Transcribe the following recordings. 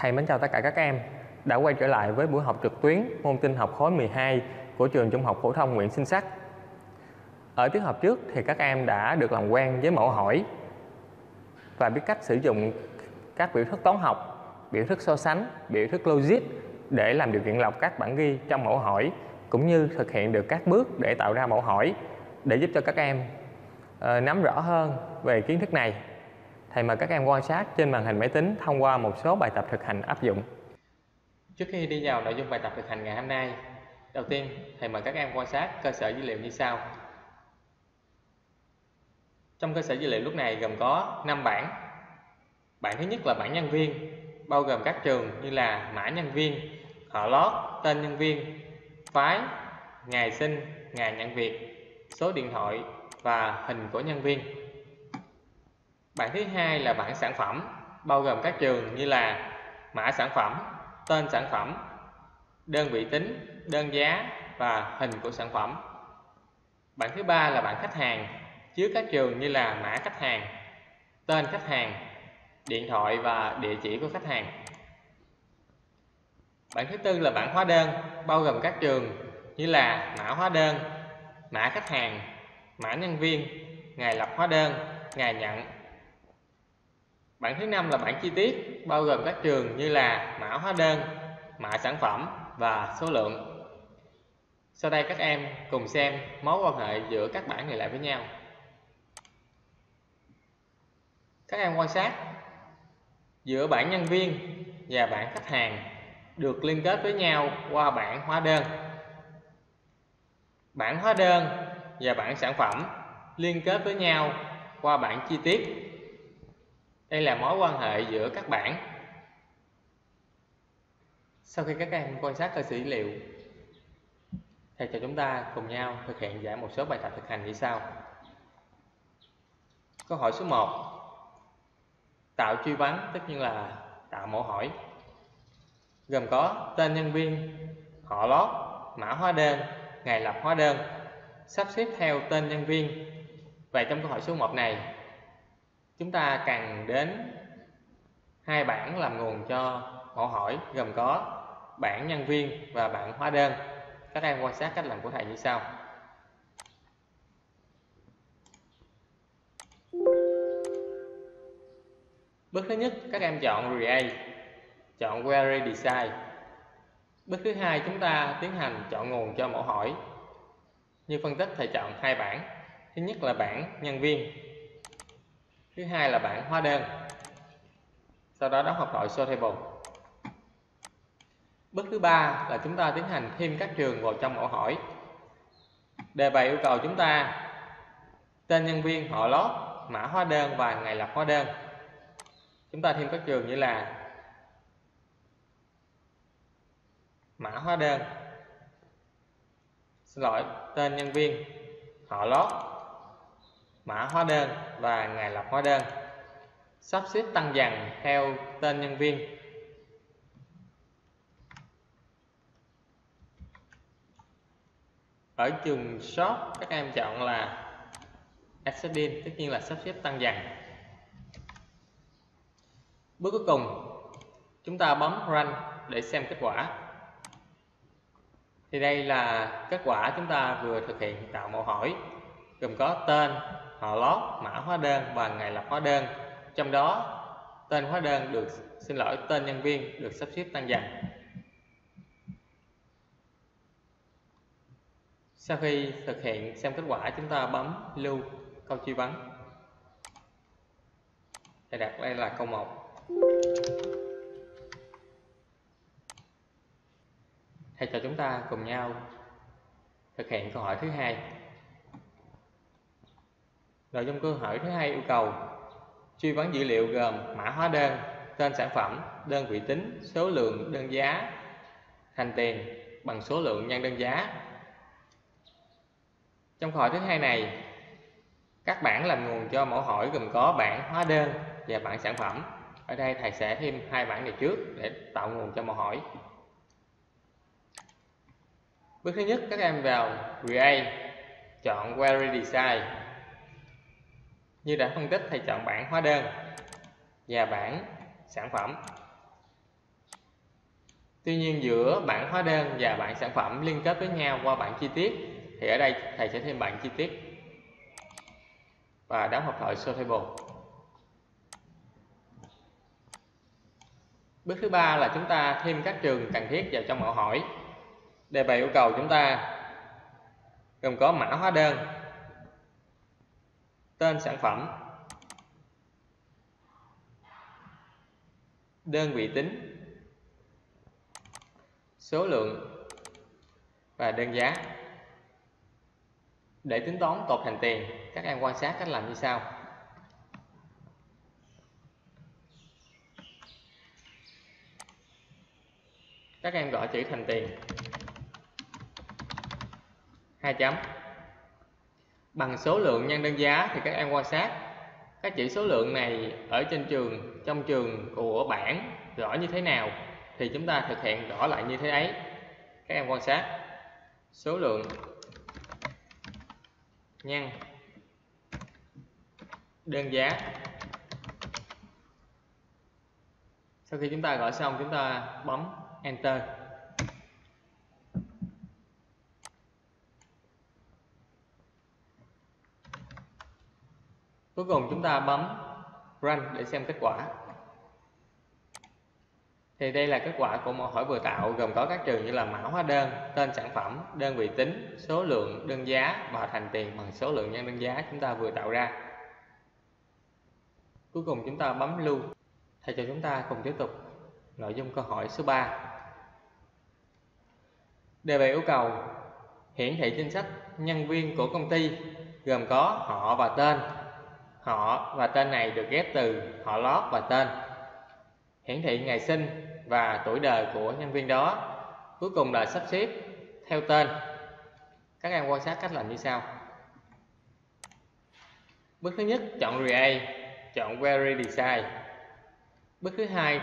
Thầy mến chào tất cả các em đã quay trở lại với buổi học trực tuyến môn tin học khối 12 của trường Trung học phổ thông Nguyễn Sinh Sắc. Ở tiết học trước thì các em đã được làm quen với mẫu hỏi và biết cách sử dụng các biểu thức toán học, biểu thức so sánh, biểu thức logic để làm điều kiện lọc các bản ghi trong mẫu hỏi cũng như thực hiện được các bước để tạo ra mẫu hỏi để giúp cho các em uh, nắm rõ hơn về kiến thức này Thầy mời các em quan sát trên màn hình máy tính thông qua một số bài tập thực hành áp dụng. Trước khi đi vào nội dung bài tập thực hành ngày hôm nay, đầu tiên thầy mời các em quan sát cơ sở dữ liệu như sau. Trong cơ sở dữ liệu lúc này gồm có 5 bảng. Bảng thứ nhất là bảng nhân viên, bao gồm các trường như là mã nhân viên, họ lót, tên nhân viên, phái, ngày sinh, ngày nhận việc, số điện thoại và hình của nhân viên. Bảng thứ hai là bảng sản phẩm, bao gồm các trường như là mã sản phẩm, tên sản phẩm, đơn vị tính, đơn giá và hình của sản phẩm. Bảng thứ ba là bảng khách hàng, chứa các trường như là mã khách hàng, tên khách hàng, điện thoại và địa chỉ của khách hàng. Bảng thứ tư là bảng hóa đơn, bao gồm các trường như là mã hóa đơn, mã khách hàng, mã nhân viên, ngày lập hóa đơn, ngày nhận Bảng thứ năm là bảng chi tiết bao gồm các trường như là mã hóa đơn, mã sản phẩm và số lượng. Sau đây các em cùng xem mối quan hệ giữa các bảng này lại với nhau. Các em quan sát giữa bảng nhân viên và bảng khách hàng được liên kết với nhau qua bảng hóa đơn. Bảng hóa đơn và bảng sản phẩm liên kết với nhau qua bảng chi tiết đây là mối quan hệ giữa các bảng sau khi các em quan sát cơ sở dữ liệu, thầy cho chúng ta cùng nhau thực hiện giải một số bài tập thực hành như sau. Câu hỏi số 1 tạo truy vấn tất nhiên là tạo mẫu hỏi. Gồm có tên nhân viên, họ lót, mã hóa đơn, ngày lập hóa đơn, sắp xếp theo tên nhân viên. Vậy trong câu hỏi số 1 này chúng ta cần đến hai bảng làm nguồn cho mẫu hỏi gồm có bảng nhân viên và bảng hóa đơn. Các em quan sát cách làm của thầy như sau. Bước thứ nhất, các em chọn create chọn query design bước thứ hai, chúng ta tiến hành chọn nguồn cho mẫu hỏi. Như phân tích, thầy chọn hai bảng. Thứ nhất là bảng nhân viên thứ hai là bảng hóa đơn. Sau đó đóng học loại table bước thứ ba là chúng ta tiến hành thêm các trường vào trong mẫu hỏi. Đề bài yêu cầu chúng ta, tên nhân viên, họ lót, mã hóa đơn và ngày lập hóa đơn. Chúng ta thêm các trường như là mã hóa đơn, xin lỗi, tên nhân viên, họ lót mã hóa đơn và ngày lập hóa đơn. Sắp xếp tăng dần theo tên nhân viên. Ở trường shop, các em chọn là ascending tất nhiên là sắp xếp tăng dần. Bước cuối cùng, chúng ta bấm run để xem kết quả. Thì đây là kết quả chúng ta vừa thực hiện tạo mẫu hỏi, gồm có tên họ lót mã hóa đơn và ngày lập hóa đơn. Trong đó, tên hóa đơn được, xin lỗi, tên nhân viên được sắp xếp tăng dần. Sau khi thực hiện xem kết quả, chúng ta bấm lưu, câu truy vấn. Để đặt đây là câu 1 thầy cho chúng ta cùng nhau thực hiện câu hỏi thứ hai. Rồi trong câu hỏi thứ hai yêu cầu truy vấn dữ liệu gồm mã hóa đơn, tên sản phẩm, đơn vị tính, số lượng đơn giá, thành tiền bằng số lượng nhân đơn giá. Trong câu hỏi thứ hai này, các bảng làm nguồn cho mẫu hỏi gồm có bảng hóa đơn và bảng sản phẩm. Ở đây thầy sẽ thêm hai bảng này trước để tạo nguồn cho mẫu hỏi. Bước thứ nhất các em vào Create, chọn Query Design như đã phân tích thầy chọn bảng hóa đơn và bảng sản phẩm Tuy nhiên giữa bảng hóa đơn và bảng sản phẩm liên kết với nhau qua bảng chi tiết thì ở đây thầy sẽ thêm bảng chi tiết và đóng hộp thoại sortable. Bước thứ ba là chúng ta thêm các trường cần thiết vào trong mẫu hỏi. Đề bài yêu cầu chúng ta gồm có mã hóa đơn, tên sản phẩm, đơn vị tính, số lượng và đơn giá. Để tính toán tột thành tiền, các em quan sát cách làm như sau. Các em gõ chữ thành tiền. hai chấm. Bằng số lượng nhân đơn giá thì các em quan sát. Các chữ số lượng này ở trên trường, trong trường của bảng gõ như thế nào thì chúng ta thực hiện gõ lại như thế ấy. Các em quan sát. Số lượng nhân đơn giá. Sau khi chúng ta gọi xong, chúng ta bấm enter cuối cùng chúng ta bấm run để xem kết quả thì đây là kết quả của một hỏi vừa tạo gồm có các trường như là mã hóa đơn, tên sản phẩm, đơn vị tính, số lượng, đơn giá và thành tiền bằng số lượng nhân đơn giá chúng ta vừa tạo ra. Cuối cùng chúng ta bấm lưu. Thầy cho chúng ta cùng tiếp tục nội dung câu hỏi số 3. Đề bài yêu cầu hiển thị danh sách nhân viên của công ty gồm có họ và tên. Họ và tên này được ghép từ họ lót và tên. Hiển thị ngày sinh và tuổi đời của nhân viên đó. Cuối cùng là sắp xếp theo tên. Các em quan sát cách làm như sau. Bước thứ nhất, chọn create chọn query design bước thứ hai,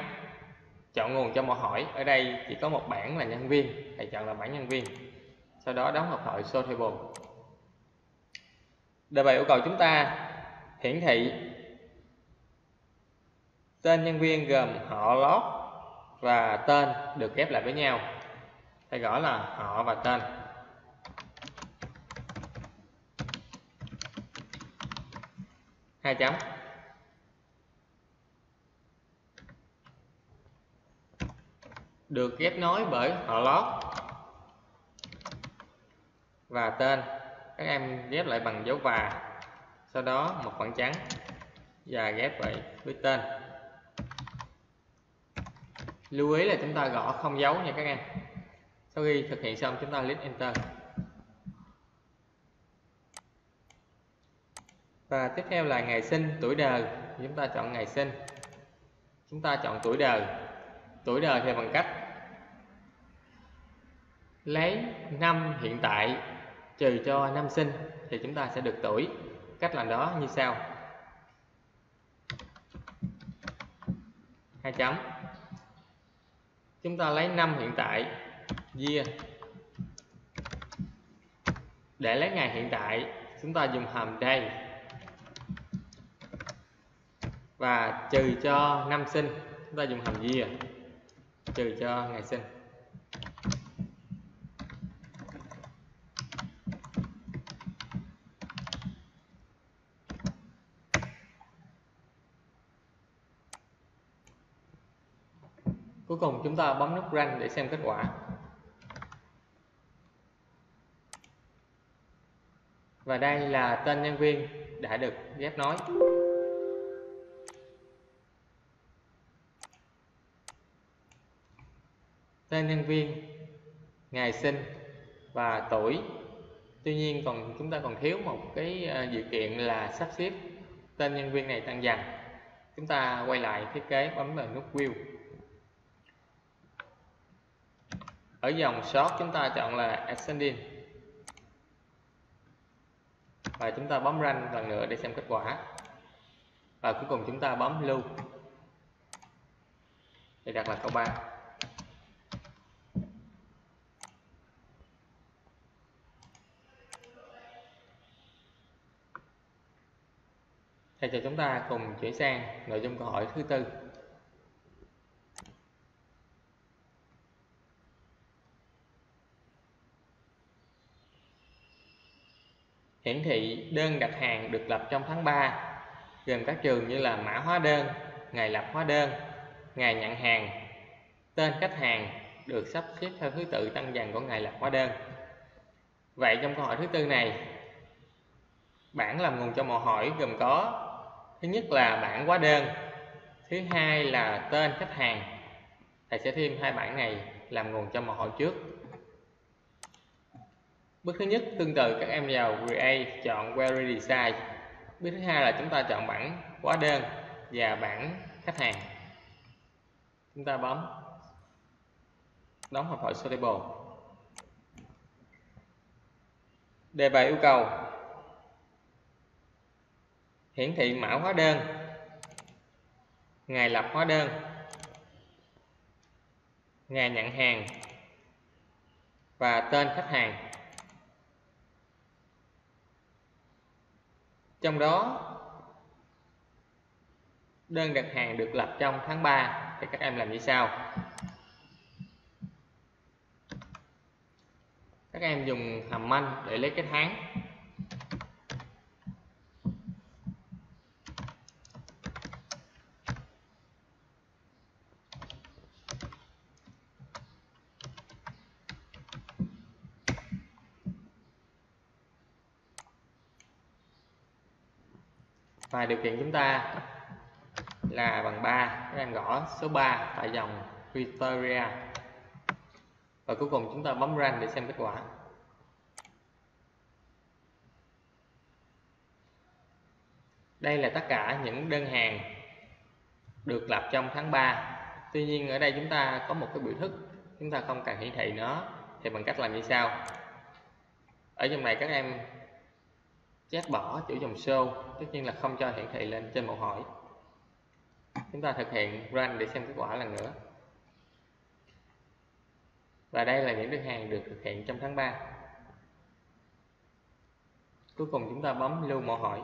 chọn nguồn cho mọi hỏi. Ở đây chỉ có một bảng là nhân viên. Thầy chọn là bảng nhân viên. Sau đó đóng hợp thoại Table đề bài yêu cầu chúng ta hiển thị. Tên nhân viên gồm họ lót và tên được ghép lại với nhau. Hay gọi là họ và tên. Hai chấm. Được ghép nối bởi họ lót và tên. Các em ghép lại bằng dấu và sau đó một khoảng trắng và ghép lại với tên. Lưu ý là chúng ta gõ không dấu nha các em. Sau khi thực hiện xong, chúng ta click enter. Và tiếp theo là ngày sinh, tuổi đời. Chúng ta chọn ngày sinh. Chúng ta chọn tuổi đời. Tuổi đời thì bằng cách lấy năm hiện tại trừ cho năm sinh thì chúng ta sẽ được tuổi cách làm đó như sau. Hai chấm. Chúng ta lấy năm hiện tại, year. Để lấy ngày hiện tại, chúng ta dùng hàm day. Và trừ cho năm sinh, chúng ta dùng hàm year. Trừ cho ngày sinh. Cuối cùng chúng ta bấm nút run để xem kết quả. Và đây là tên nhân viên đã được ghép nối. Tên nhân viên, ngày sinh và tuổi. Tuy nhiên còn chúng ta còn thiếu một cái ờ, dự kiện là sắp xếp tên nhân viên này tăng dần. Chúng ta quay lại thiết kế bấm vào nút view. Ở dòng short chúng ta chọn là ascending. Và chúng ta bấm run lần nữa để xem kết quả. Và cuối cùng chúng ta bấm lưu. Để đặt là câu 3 Thầy cho chúng ta cùng chuyển sang nội dung câu hỏi thứ tư. Hiển thị đơn đặt hàng được lập trong tháng 3 gồm các trường như là mã hóa đơn, ngày lập hóa đơn, ngày nhận hàng, tên khách hàng được sắp xếp theo thứ tự tăng dần của ngày lập hóa đơn. Vậy trong câu hỏi thứ tư này, bảng làm nguồn cho mọi hỏi gồm có thứ nhất là bảng hóa đơn, thứ hai là tên khách hàng. Thầy sẽ thêm hai bảng này làm nguồn cho mọi hỏi trước. Bước thứ nhất tương tự các em vào Create chọn Query Design. Bước thứ hai là chúng ta chọn bảng hóa đơn và bảng khách hàng. Chúng ta bấm đóng học hỏi Sortable. Đề bài yêu cầu hiển thị mã hóa đơn, ngày lập hóa đơn, ngày nhận hàng và tên khách hàng. Trong đó, đơn đặt hàng được lập trong tháng 3 thì các em làm như sau. Các em dùng hàm manh để lấy cái tháng. Và điều kiện chúng ta là bằng 3 các em gõ số 3 tại dòng criteria và cuối cùng chúng ta bấm run để xem kết quả. Đây là tất cả những đơn hàng được lập trong tháng 3 tuy nhiên, ở đây chúng ta có một cái biểu thức, chúng ta không cần hiển thị nó thì bằng cách làm như sau. Ở trong này các em chép bỏ chữ dòng show tất nhiên là không cho hiển thị lên trên mẫu hỏi. Chúng ta thực hiện run để xem kết quả lần nữa. Và đây là những đơn hàng được thực hiện trong tháng 3 cuối cùng chúng ta bấm lưu mẫu hỏi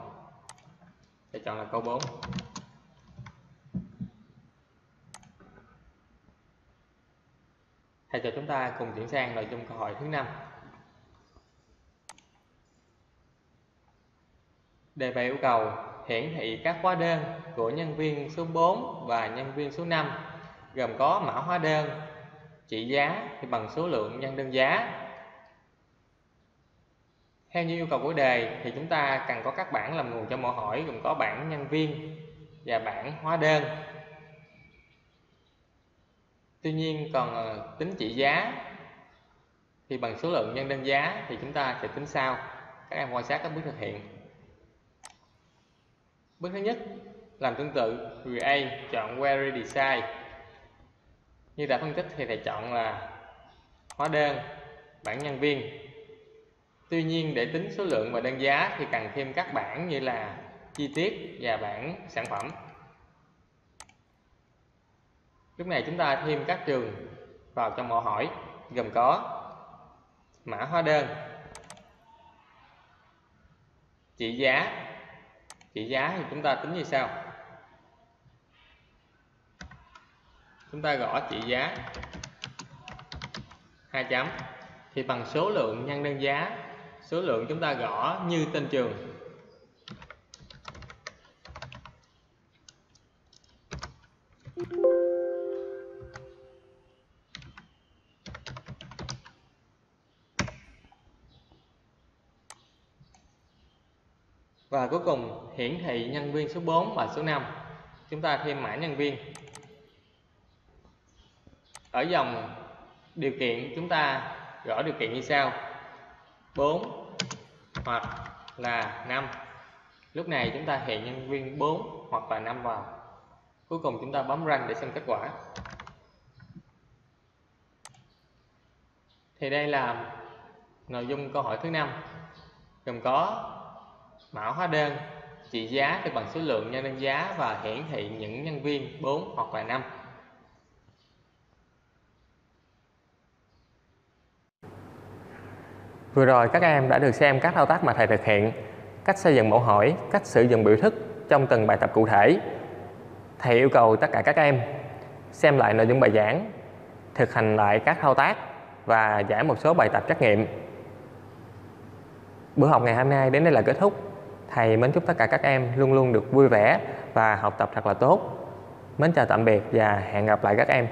để chọn là câu 4 thầy cho chúng ta cùng chuyển sang nội dung câu hỏi thứ năm. Đề bài yêu cầu hiển thị các hóa đơn của nhân viên số 4 và nhân viên số 5 gồm có mã hóa đơn, trị giá thì bằng số lượng nhân đơn giá. Theo như yêu cầu của đề thì chúng ta cần có các bảng làm nguồn cho mẫu hỏi gồm có bảng nhân viên và bảng hóa đơn. Tuy nhiên còn ờ, tính trị giá thì bằng số lượng nhân đơn giá thì chúng ta sẽ tính sau. Các em quan sát các bước thực hiện. Bước thứ nhất, làm tương tự, Create, chọn Query Design. Như đã phân tích thì thầy chọn là hóa đơn, bảng nhân viên. Tuy nhiên để tính số lượng và đơn giá thì cần thêm các bảng như là chi tiết và bảng sản phẩm. Lúc này chúng ta thêm các trường vào trong mẫu hỏi gồm có mã hóa đơn, trị giá trị giá thì chúng ta tính như sau. Chúng ta gõ trị giá hai chấm. Thì bằng số lượng nhân đơn giá, số lượng chúng ta gõ như tên trường. Và cuối cùng, hiển thị nhân viên số 4 và số 5 Chúng ta thêm mã nhân viên. Ở dòng điều kiện, chúng ta gõ điều kiện như sau. 4 hoặc là 5 Lúc này chúng ta hiện nhân viên 4 hoặc là 5 vào. Cuối cùng chúng ta bấm run để xem kết quả. Thì đây là nội dung câu hỏi thứ năm. Gồm có mã hóa đơn trị giá thì bằng số lượng nhân đơn giá và hiển thị những nhân viên 4 hoặc là 5 Vừa rồi các em đã được xem các thao tác mà thầy thực hiện, cách xây dựng mẫu hỏi, cách sử dụng biểu thức trong từng bài tập cụ thể. Thầy yêu cầu tất cả các em xem lại nội dung bài giảng, thực hành lại các thao tác và giải một số bài tập trắc nghiệm Bữa học ngày hôm nay đến đây là kết thúc. Thầy mến chúc tất cả các em luôn luôn được vui vẻ và học tập thật là tốt. Mến chào tạm biệt và hẹn gặp lại các em.